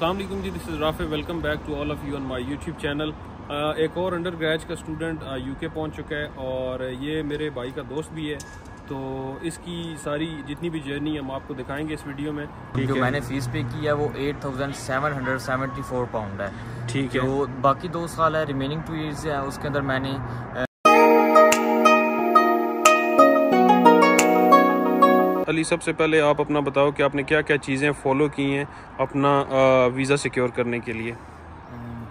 Aslam ji this is Rafay welcome back to all of you on my YouTube channel एक और under graze का student UK पहुँच चुका है और ये मेरे भाई का दोस्त भी है। तो इसकी सारी जितनी भी जर्नी हम आपको दिखाएँगे इस वीडियो में जो मैंने फ़ीस पे की है वो eight thousand seven hundred seventy four pound है। ठीक है। वो बाकी दो साल है रिमेनिंग टू ईयर्स है उसके अंदर मैंने अली, सबसे पहले आप अपना बताओ कि आपने क्या क्या चीज़ें फॉलो की हैं अपना वीज़ा सिक्योर करने के लिए?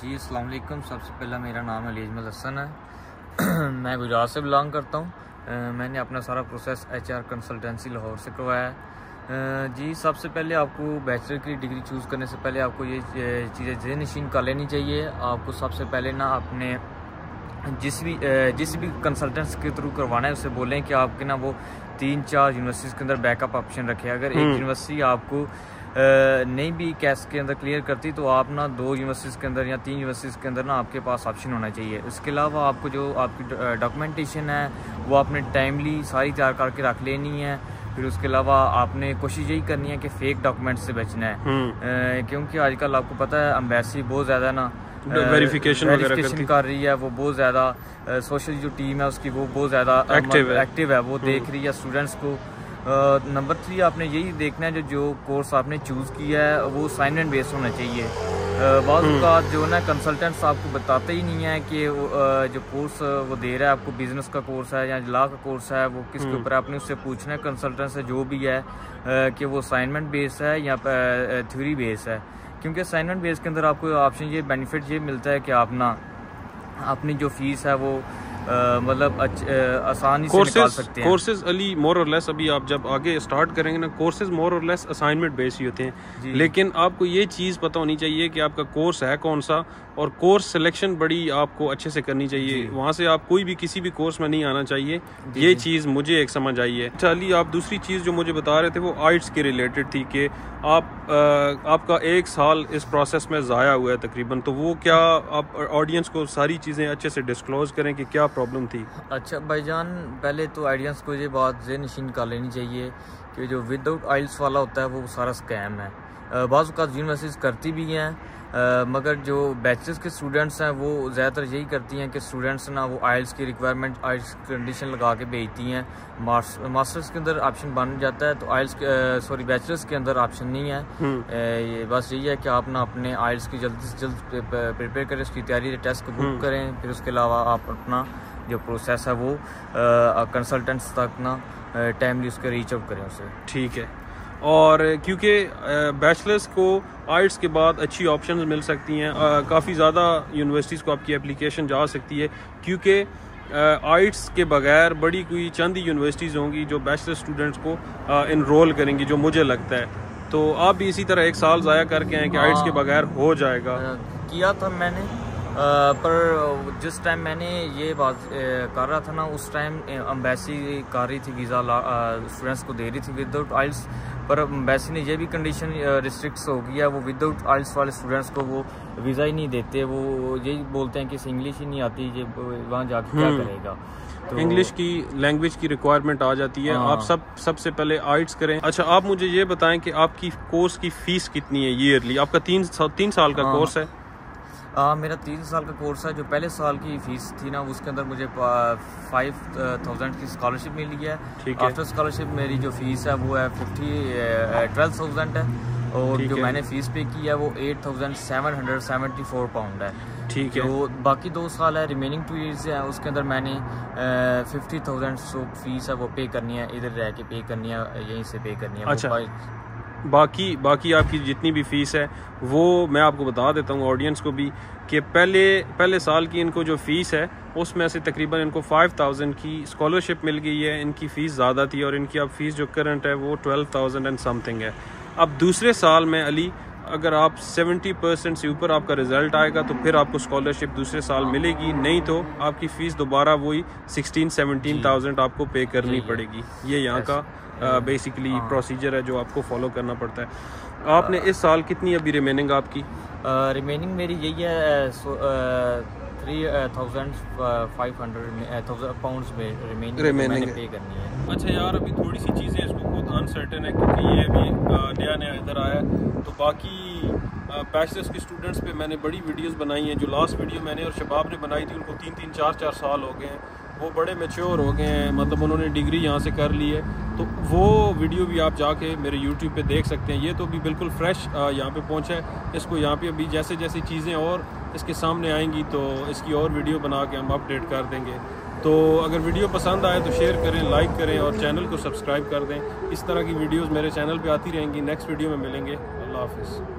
जी अस्सलाम वालेकुम सबसे पहला मेरा नाम अली अजमल हसन है। मैं गुजरात से बिलोंग करता हूँ। मैंने अपना सारा process H R consultancy Lahore से करवाया है। जी, सबसे पहले आपको बैचलर की डिग्री चूज़ करने से पहले आपको ये चीज़ें जहन नशीन कर लेनी चाहिए। आपको सबसे पहले ना अपने जिस भी जिस भी कंसल्टेंट्स के थ्रू करवाना है उससे बोलें कि आपके ना वो तीन चार यूनिवर्सिटीज़ के अंदर बैकअप ऑप्शन रखे अगर एक यूनिवर्सिटी हम्म। आपको नहीं भी कैश के अंदर क्लियर करती तो आप ना दो यूनिवर्सिटीज़ के अंदर या तीन यूनिवर्सिटीज़ के अंदर ना आपके पास ऑप्शन होना चाहिए इसके अलावा आपको जो आपकी डॉक्यूमेंटेशन है वो आपने टाइमली सारी तैयार करके रख लेनी है फिर उसके अलावा आपने कोशिश यही करनी है कि फेक डॉक्यूमेंट से बचना है हम्म। क्योंकि आजकल आपको पता है अम्बेसी बहुत ज़्यादा ना वेरिफिकेशन वेरिफिकेशन कर रही है वो बहुत ज़्यादा सोशल जो टीम है उसकी वो बहुत ज़्यादा एक्टिव है एक्टिव है वो हम्म। देख रही है स्टूडेंट्स को नंबर थ्री आपने यही देखना है जो जो कोर्स आपने चूज़ किया है वो असाइनमेंट बेस्ड होना चाहिए बाद हम्म। जो ना कंसल्टेंट्स आपको बताते ही नहीं है कि जो कोर्स वो दे रहा है आपको बिज़नेस का कोर्स है या ला का कोर्स है वो किसके हम्म। ऊपर आपने उससे पूछना है कंसल्टेंट से जो भी है कि वो असाइनमेंट बेस है या थ्योरी बेस है क्योंकि असाइनमेंट बेस के अंदर आपको ऑप्शन ये बेनिफिट ये मिलता है कि आप ना अपनी जो फ़ीस है वो मतलब आसानी से निकाल सकते हैं। कोर्सेज अली मोर और लेस अभी आप जब आगे स्टार्ट करेंगे ना कोर्सेज मोर और लेस असाइनमेंट बेस ही होते हैं। लेकिन आपको ये चीज़ पता होनी चाहिए कि आपका कोर्स है कौन सा और कोर्स सिलेक्शन बड़ी आपको अच्छे से करनी चाहिए। वहाँ से आप कोई भी किसी भी कोर्स में नहीं आना चाहिए। ये चीज़ मुझे एक समझ आई है। चलिए आप दूसरी चीज़ जो मुझे बता रहे थे वो आर्ट्स के रिलेटेड थी कि आप आ, आपका एक साल इस प्रोसेस में ज़ाया हुआ है तकरीबन। तो वो क्या आप ऑडियंस को सारी चीज़ें अच्छे से डिस्क्लोज करें कि क्या प्रॉब्लम थी अच्छा भाईजान पहले तो ऑडियंस को ये बात जे नशीन कर लेनी चाहिए कि जो विदाउट आइल्स वाला होता है वो सारा स्कैम है बाज़ यूनिवर्सिटीज़ करती भी हैं मगर जो बैचलर्स के स्टूडेंट्स हैं वो ज़्यादातर यही करती हैं कि स्टूडेंट्स ना वो आइल्स की रिक्वायरमेंट आइल्स कंडीशन लगा के भेजती हैं मास्टर्स के अंदर ऑप्शन बन जाता है तो आइल्स सॉरी बैचलर्स के अंदर ऑप्शन नहीं है हम्म। ये बस यही है कि आप ना अपने आइल्स की जल्द से जल्द प्रिपेयर करें उसकी तैयारी टेस्ट को बुक। करें फिर उसके अलावा आप अपना जो प्रोसेस है वो कंसल्टेंट्स तक ना टाइमली उसके रीच आउट करें उसे ठीक है। और क्योंकि बैचलर्स को आर्ट्स के बाद अच्छी ऑप्शन मिल सकती हैं काफ़ी ज़्यादा यूनिवर्सिटीज़ को आपकी एप्लीकेशन जा सकती है क्योंकि आर्ट्स के बगैर बड़ी कोई चंद ही यूनिवर्सिटीज़ होंगी जो बैचलर स्टूडेंट्स को इनरोल करेंगी जो मुझे लगता है। तो आप भी इसी तरह एक साल ज़ाया करके आए कि आर्ट्स के हाँ। बगैर हो जाएगा। किया था मैंने। पर जिस टाइम मैंने ये बात कर रहा था ना उस टाइम अम्बेसी कर रही थी वीज़ा स्टूडेंट्स को दे रही थी विदाउट आइल्स पर अम्बेसी ने ये भी कंडीशन रिस्ट्रिक्ट हो गया वो विदाउट आइल्स वाले स्टूडेंट्स को वो वीज़ा ही नहीं देते वो यही बोलते हैं कि इंग्लिश ही नहीं आती ये वहाँ जाके क्या हम्म। करेगा तो इंग्लिश की लैंग्वेज की रिक्वायरमेंट आ जाती है हाँ। आप सब सबसे पहले आइट्स करें अच्छा आप मुझे ये बताएँ कि आपकी कोर्स की फ़ीस कितनी है ईयरली आपका तीन तीन साल का हाँ। कोर्स है आ, मेरा तीन साल का कोर्स है जो पहले साल की फ़ीस थी ना उसके अंदर मुझे फाइव थाउज़ेंड की स्कॉलरशिप मिली है। आफ्टर स्कॉलरशिप मेरी जो फ़ीस है वो है फिफ्टी ट्वेल्व थाउज़ेंड है। और जो है। मैंने फ़ीस पे की है वो eight thousand seven hundred seventy four pound है। ठीक है। तो बाकी दो साल है रिमेनिंग टू ईयर्स है उसके अंदर मैंने फिफ्टी थाउज़ेंड सो फ़ीस है वो पे करनी है इधर रह के पे करनी है यहीं से पे करनी है। अच्छा। बाकी बाकी आपकी जितनी भी फ़ीस है, वो मैं आपको बता देता हूँ ऑडियंस को भी, कि पहले पहले साल की इनको जो फ़ीस है, उसमें से तकरीबन इनको फाइव थाउज़ेंड की स्कॉलरशिप मिल गई है, इनकी फ़ीस ज़्यादा थी और इनकी अब फ़ीस जो करंट है, वो ट्वेल्व थाउज़ेंड एंड समथिंग है। अब दूसरे साल में अली अगर आप 70 परसेंट से ऊपर आपका रिज़ल्ट आएगा तो फिर आपको स्कॉलरशिप दूसरे साल मिलेगी। नहीं तो आपकी फ़ीस दोबारा वही 16 सेवनटीन थाउज़ेंड आपको पे करनी पड़ेगी। ये यहाँ का बेसिकली हाँ। प्रोसीजर है जो आपको फॉलो करना पड़ता है। आपने इस साल कितनी अभी रिमेनिंग आपकी? रिमेनिंग मेरी यही है three thousand five hundred pound में रिमेनिंग पे करनी है। अच्छा यार अभी थोड़ी सी चीज़ें इसको बहुत अनसर्टन है क्योंकि ये अभी नया नया इधर आया है। तो बाकी बैचलर्स के स्टूडेंट्स पे मैंने बड़ी वीडियोस बनाई हैं। जो लास्ट वीडियो मैंने और शबाब ने बनाई थी उनको तीन तीन चार चार साल हो गए हैं। वो बड़े मेच्योर हो गए हैं मतलब उन्होंने डिग्री यहाँ से कर ली है। तो वो वीडियो भी आप जाके मेरे यूट्यूब पे देख सकते हैं। ये तो अभी बिल्कुल फ्रेश यहाँ पे पहुँचा है। इसको यहाँ पे अभी जैसे जैसी चीज़ें और इसके सामने आएँगी तो इसकी और वीडियो बना के हम अपडेट कर देंगे। तो अगर वीडियो पसंद आए तो शेयर करें लाइक करें और चैनल को सब्सक्राइब कर दें। इस तरह की वीडियोज़ मेरे चैनल पर आती रहेंगी। नेक्स्ट वीडियो में मिलेंगे। अल्लाह हाफिज़।